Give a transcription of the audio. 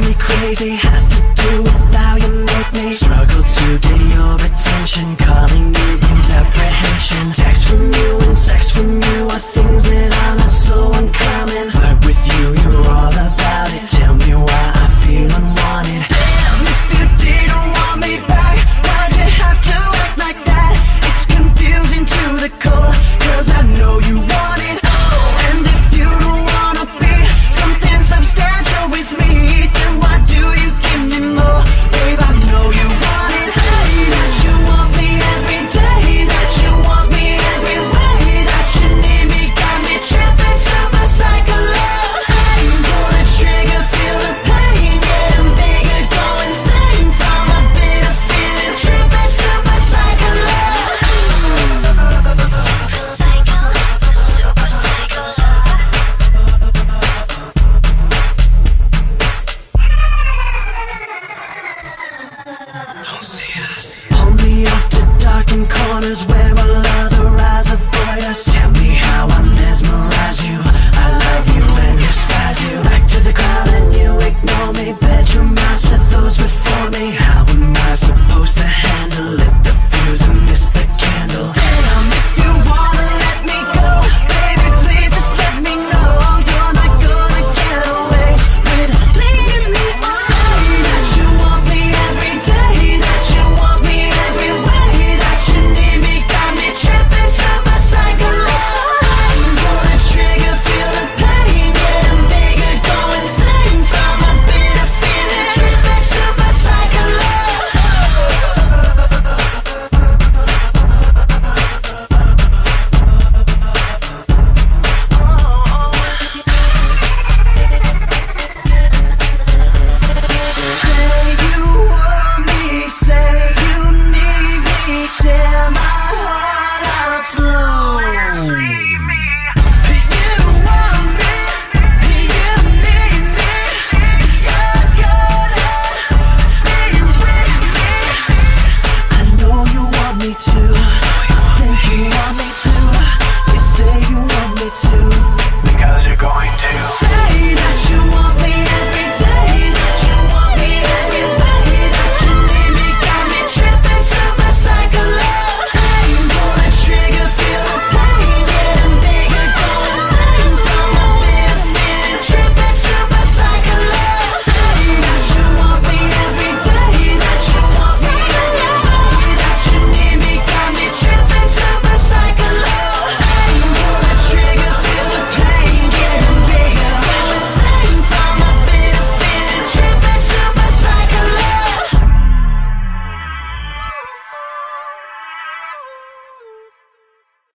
me crazy. Has to do with how you make me. Struggle to get your attention. Calling you brings apprehension